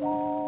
Bye.